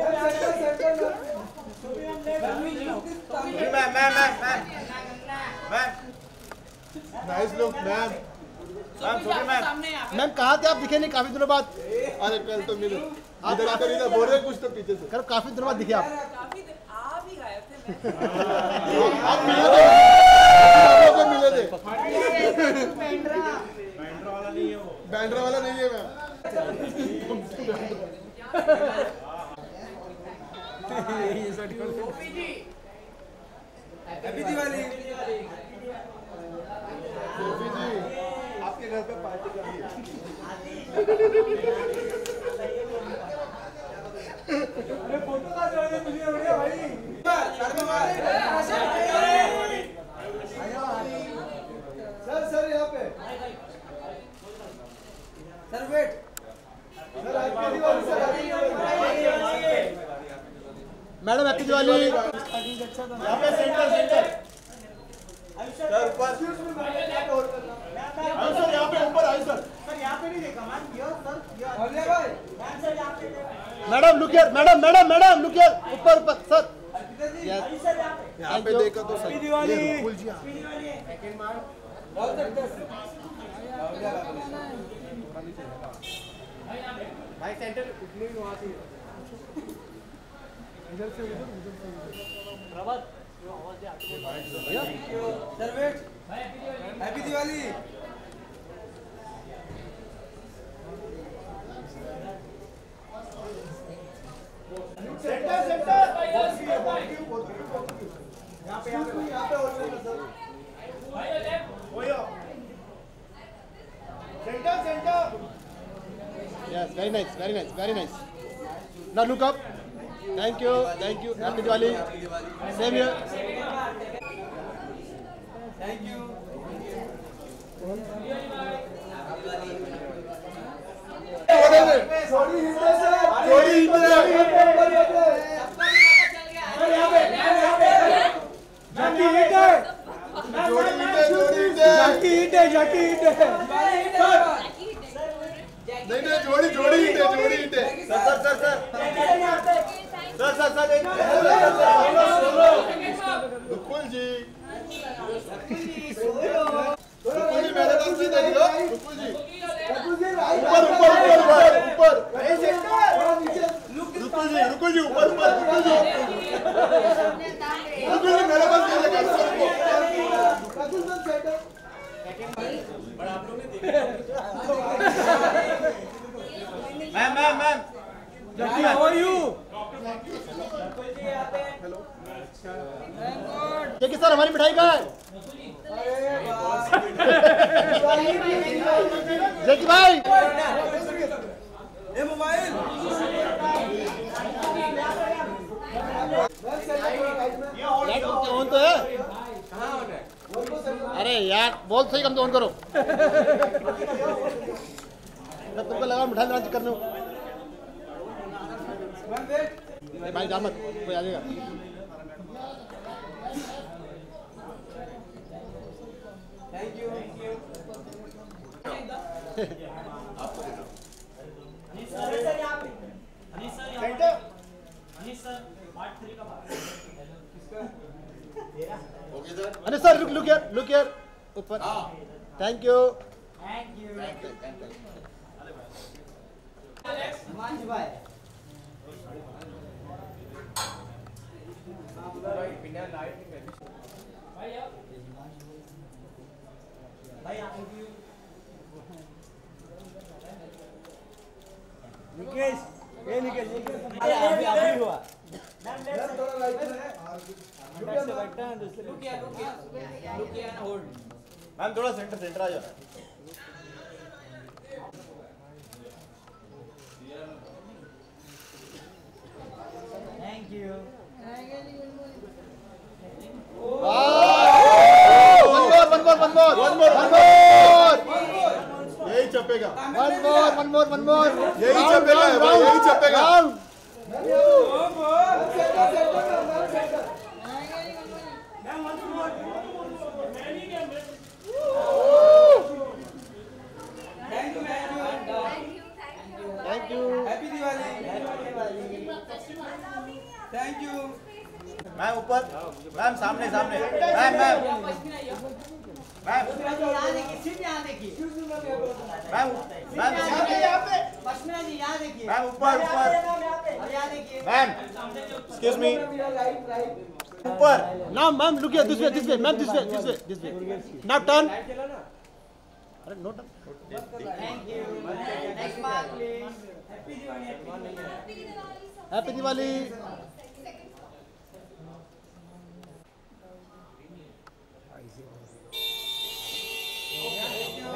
Ma'am ma'am ma'am ma'am ma'am nice look ma'am ma'am छोटी मैम मैम कहाँ थे आप? दिखे नहीं काफ़ी दिनों बाद। अरे कल तो मिले। इधर इधर इधर बोल रहे कुछ तो पीछे से। कर काफ़ी दिनों बाद दिखे आप। आप ही गायब थे। आप मिले थे। को मिले थे बैंड्रा वाला नहीं है मैम। हैप्पी दिवाली गोपी जी आपके घर पे पार्टी कर अरे फ़ोटो का जोड़े मुझे हो गया भाई सर सर यहाँ पे सर वेट सर आज Diwali sir madam happy Diwali यहाँ पे सेंटर सेंटर सर ऊपर। सर यहाँ पे ऊपर आयो sir. Madam look here madam madam madam look here ऊपर ऊपर सर। यहाँ पे देखा तो सर। जी हाँ। भाई सेंटर उतने ही वहाँ से इधर से उधर उधर से इधर sir wait happy Diwali centre centre यहाँ पे यहाँ पे यहाँ पे और sir Yes, very nice, very nice, very nice. Now look up. Thank you. Thank you. Happy Diwali. Same here. Thank you. जोड़ी जोड़ी जोड़ी sir sir sir sir Rukul ji Rukul ji मेरे पास सीधा दिलो रुकुल जी ऊपर ऊपर ऊपर ऊपर रुकुल जी रुकुल जी ऊपर ऊपर रुकुल जी रुकुल जी मेरे पास सीधा कर सर को रुकुल सर सेटअप बड़ा आप लोग ने देखा मैम मैम मैम देखिए सर हमारी मिठाई कहाँ है? जेकी भाई। लाइट ऑन तो है? अरे यार बोल सही कम तो ऑन करो। तुमको लगा मिठाई करने को। भाई जा मत कोई आ जाएगा। अरे सर लुक लुक यार लुक यार ऊपर। थैंक यू मैम थोड़ा सेंटर सेंटर आ जाओ। One more one more one more one more one more यही चपेगा one more one thank you ma'am ऊपर मैम सामने सामने ma'am ma'am ma'am ma'am ma'am ma'am ऊपर ऊपर। मैम एक्सक्यूज मी ऊपर Now, ma'am, look here, this way, this way, ma'am, this way, this way, this way. Now turn. अरे no turn. Thank you next mark please happy Diwali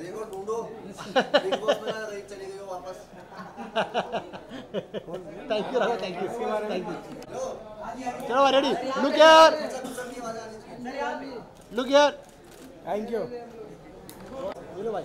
देखो ढूंढो। बिग बॉस में रही चली गई वापस। Thank you Rahul thank you thank you चलो। रेडी लुक यार लुक यार थैंक यू बोलो भाई।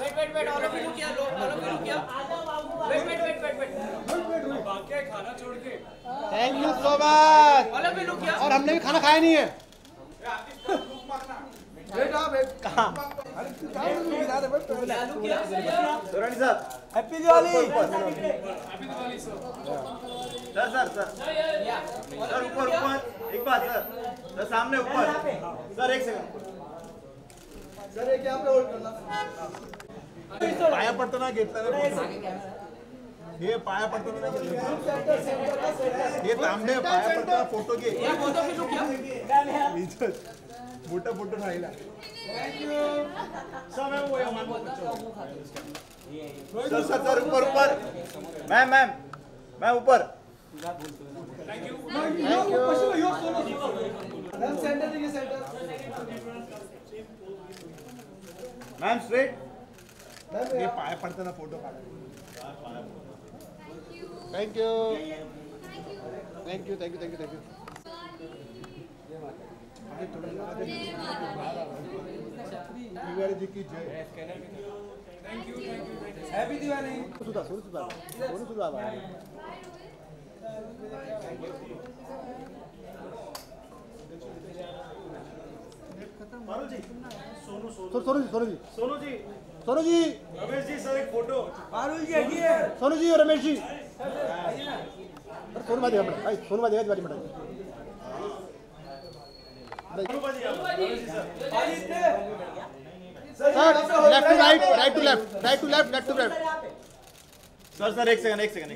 Wait wait wait all of you किया लो ऑल ऑफ़ यू किया wait wait wait wait wait बाकी खाना छोड़ के। Thank you so much all of you किया और हमने भी खाना खाया नहीं है। अरे तू काय गिरा बट साहब। Happy Diwali sir sir sir sir ऊपर ऊपर। एक बात सर सर सामने ऊपर। सर एक सेकंड सर एक यहाँ पे होल्ड करना। पाया पडताना घेतला हे पाया पडताना हे तांबडे पाया पडताना फ़ोटो घे. मोठा फ़ोटो राहिला सर सर सर ऊपर ऊपर। मैम मैम मैम ऊपर। मैम सेंटर देखिए सेंटर मैम स्ट्रेट मैम हे पाया पडताना फ़ोटो काढा thank you thank you thank you thank you thank you Diwali ji की जय। हैप्पी दिवाली सुद्धा सोनू सुद्धा सोनू सुद्धा सोनू सोनू जी सोनू जी। सोनू जी सोनू जी रमेश जी सर एक फ़ोटो। सोनू जी और रमेश जी बरं, सोनू मादी आपण आई सोनू मादी दिवाळी म्हणा sir left to right right to left right to left left to left sir sir एक सेकंड एक second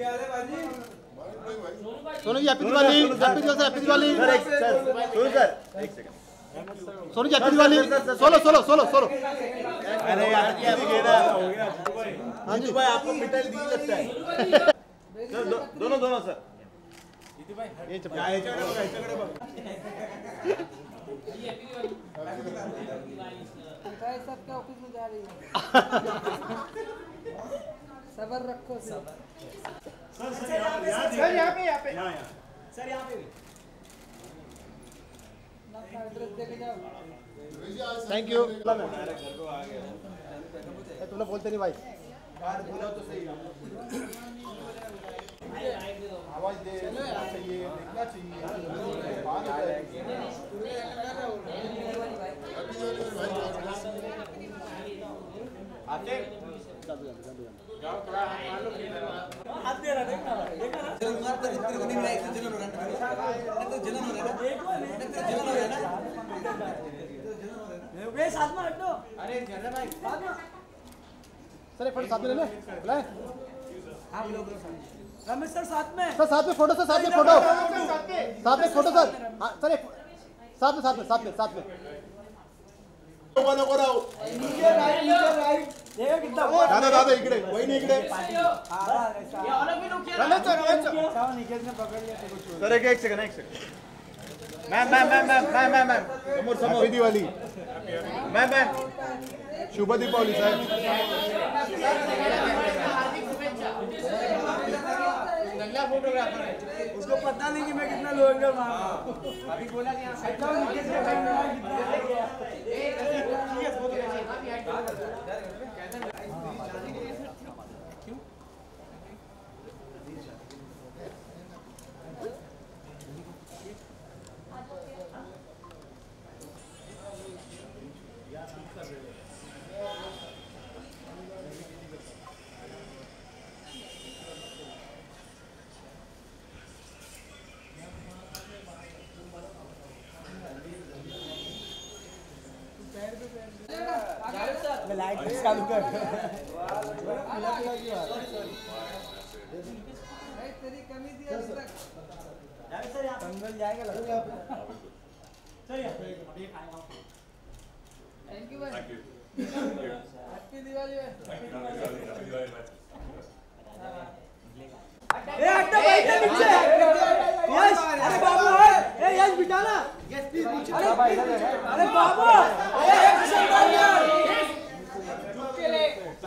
Sonu ji happy Diwali happy Diwali happy Diwali sir एक सर सोनू सर एक second Sonu ji happy Diwali solo solo solo solo. अरे यार क्या घेना हाँ जी। भाई आपको मिठाई दी लगता है। सर दोनों दोनों सर। ये. सबके ऑफ़िस में जा रही है? सबर रखो सर। सर यहाँ यहाँ एड्रेस देके जाओ थैंक यू तुला बोलते नहीं भाई। आवाज़ दे देखना चाहिए देखना है। सर एक फ़ोटो साथ में ले ले ले रमेश सर साथ में सर साथ में फ़ोटो सर साथ में फ़ोटो साथ में फ़ोटो सर हाँ, सर एक साथ में साथ में साथ में साथ में दादा दादा इकडे वहिनी इकडे सर एक एक सेकंड एक second ma'am ma'am ma'am ma'am ma'am ma'am ma'am समोर समोर दिवाळी मॅम मॅम शुभ दीपावली साहेब उसको पता नहीं कि मैं कितना लोएँगे वहाँ अभी बोला कि तेरी कमी थी अभी तक कंगल जाएगा लगता थैंक यू हैप्पी दिवाली ए हटो भाई के यस अरे बाबू ए यस बिठा यस प्लीज़ अरे बाबू ए एक सेकंड यार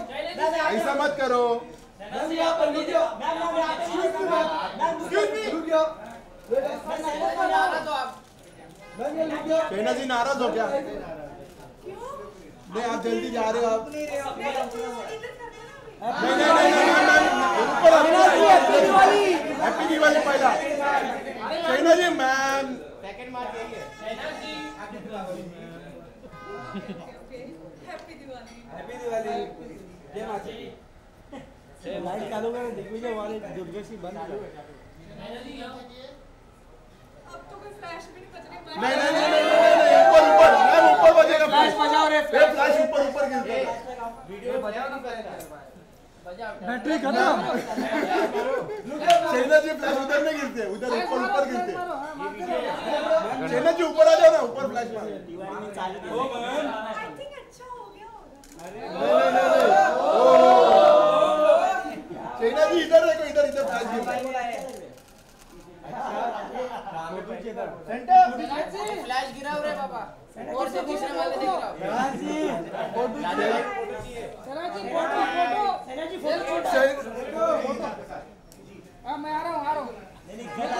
ऐसा मत करो मैम यहाँ पर रुक जाओ मैम मैम यहाँ पे एक्सक्यूज मी रुक जाओ मैम ये रुक जाओ शहना जी नाराज़ हो क्या नहीं आप जल्दी जा रहे हो आप नहीं नहीं नहीं हैप्पी दिवाली हैप्पी पहला जी ma'am happy Diwali happy Diwali जय माता दी लाइट चालू करो दिग्विजय वाले दुर्गा सिंह बंद करो। अब तो कोई फ्लैश भी नहीं बजने वाला नहीं नहीं नहीं नहीं नहीं नहीं, ऊपर ऊपर मैम ऊपर बजेगा फ्लैश बजाओ रे फ्लैश ऊपर ऊपर गिरता है बैटरी खत्म। शहना जी फ्लैश उधर नहीं गिरते उधर ऊपर ऊपर गिरते। शहना जी ऊपर आ जाओ ना ऊपर फ्लैश मारो। आई थिंक हो गया शहना जी इधर देखो इधर इधर फ्लैश गिरता है फ्लैश गिरा रे बाबा और से दूसरे वाले दिख रहा हाँ मैं आ रहा हूँ आ रहा हूँ। रोल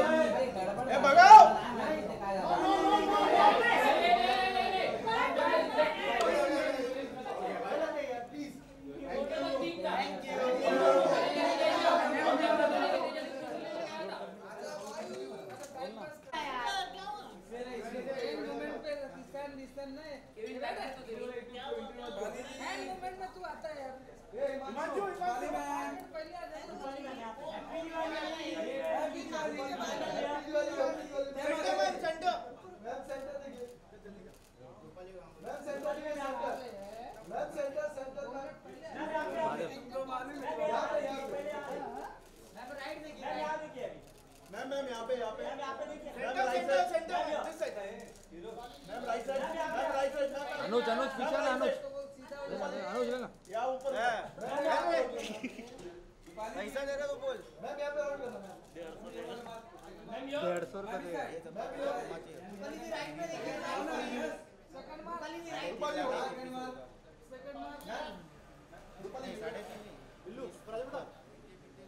है ए भगाओ हैंड मूवमेंट पे स्टैंड स्टैंड नहीं हैंड मूवमेंट में तू आता है यार पहले आ जा मैम सेंटर देखिए मैम सेंटर देखिए centre ma'am centre centre ma'am ma'am यहाँ पे। यहाँ पे ma'am right side ma'am right side ma'am right side Anuj Anuj पीछे अनुज अनुज ऊपर पैसा दे रहे हो बोल मैम यहाँ पे होल्ड करना मैम डेढ़ सौ रुपये दे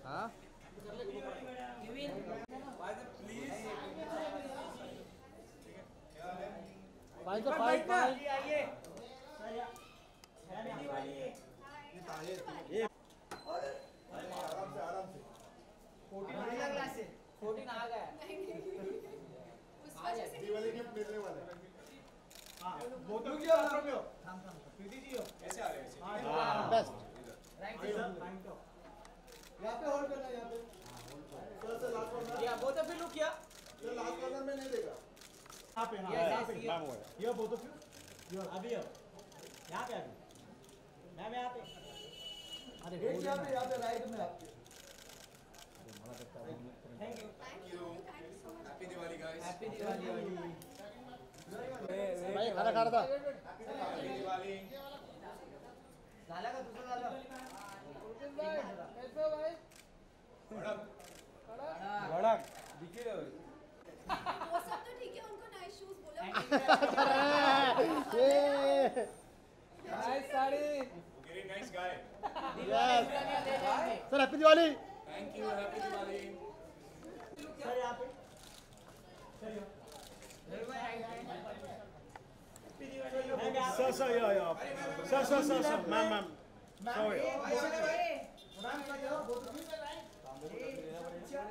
हाँ फाइट तो फाइट फाइट आराम से आराम से फोर्टीन आ गया दिवाली गिफ्ट मिलने वाला है। रुक जाओ रुक जाओ प्रीति जी हो ऐसे आ रहे हैं। बेस्ट यहाँ पे होल्ड करना यहाँ पे। सर सर लास्ट कॉर्नर या both of you look here sir last corner में नहीं देगा यहाँ पे हाँ? यहाँ पे ये बोथ ऑफ़ यू अभी हो यहाँ पे अभी मैम यहाँ पे अरे यहाँ पे यहाँ पे राइट में आपके। Thank you thank you happy Diwali guys happy Diwali भाई खाना खा रहा था। हैप्पी दिवाली डाला का दूसरा डाला भाई कैसे हो भाई? भड़क। दिखे वो सब तो ठीक है उनको नाइस शूज़ बोलो। Nice sari. Very nice guy sir happy Diwali thank you happy Diwali sir यहाँ पे sir sir yeah yeah sir sir sir sir ma'am ma'am sorry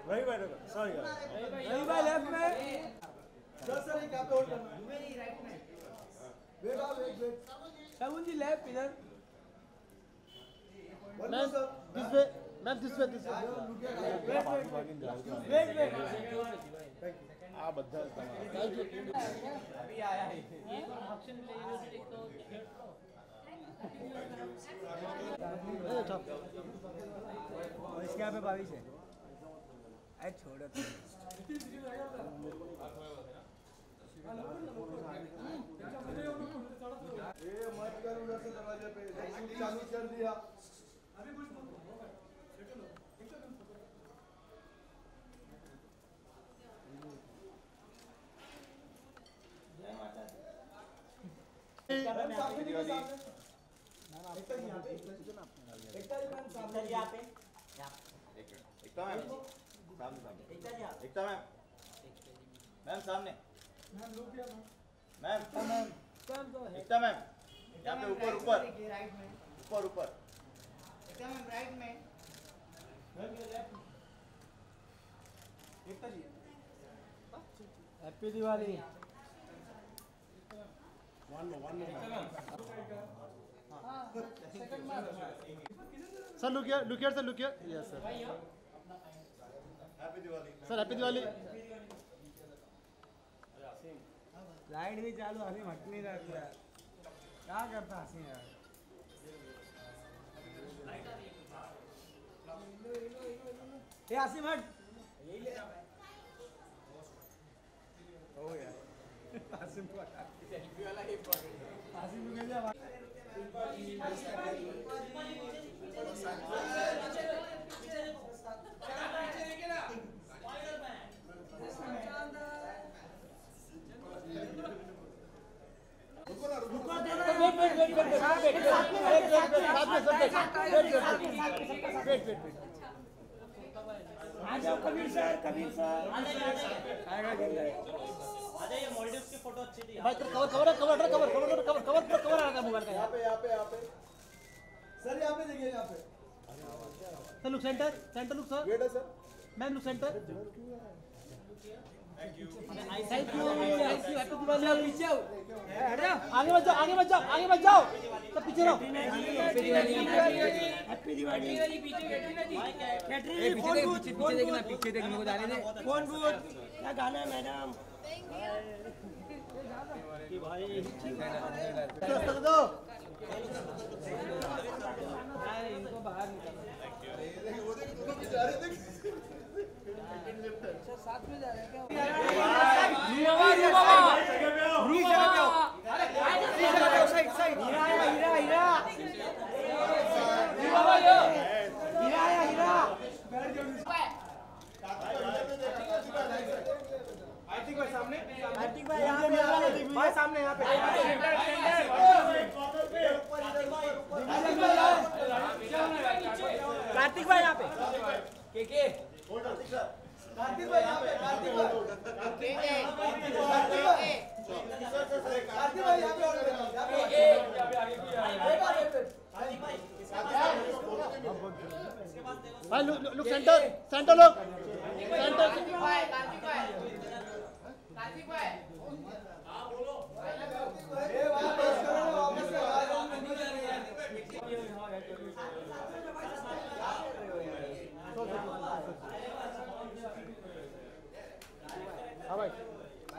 very very sorry नहीं भाई लेफ़्ट में सर सर एक यहाँ पे होल्ड करना वेट आप वेट वेट साबुन जी लेफ़्ट इधर Ma'am, this way. Ma'am, this way. This way. Wait, wait. આ બધા અભી આયા હે ये ऑप्शन ले लो एक तो टिकट लो अच्छा और इसके आप 22 है अरे छोड़ो ए मत करो उधर से दरवाजे पे चालू कर दिया मैम सामने मैम मैम मैम ऊपर ऊपर ऊपर ऊपर happy Diwali sir look here look here sir look here yes sir happy Diwali sir happy Diwali light भी चालू हँसी हट नहीं रहा क्या करता हँसी यार ये आसिम हट। यही ले हो गया। आसिम को आसिम को आसिम को आ जाओ कबीर सर कबीर सर आएगा गिर जाएगा मॉलडीव्स की फ़ोटो अच्छी थी भाई cover cover cover cover cover cover cover cover cover cover आ रहा मोबाइल का यहाँ पे यहाँ पे। यहाँ पे सर यहाँ पे देखिए यहाँ पे। Sir look centre centre look sir wait है sir ma'am look centre thank you thank you thank you happy Diwali पीछे आओ हट जाओ आगे मत जाओ आगे मत जाओ आगे मत जाओ सब पीछे रहो हैप्पी दिवाली पीछे फ़ोन बूथ पीछे देखना पीछे देखने को जाने दे फ़ोन बूथ क्या गाना है मैडम दो इनको बाहर निकालो सामने यहाँ पे कार्तिक भाई यहाँ पे के के कार्तिक भाई यहाँ पे कार्तिक भाई कार्तिक भाई कार्तिक भाई यहाँ पे और यहाँ पे आगे भी कार्तिक भाई भाई look look centre centre look centre Kartik भाई कार्तिक भाई कार्तिक भाई हाँ बोलो ए वापस करो वापस करो आज हम नहीं जा रहे हैं right.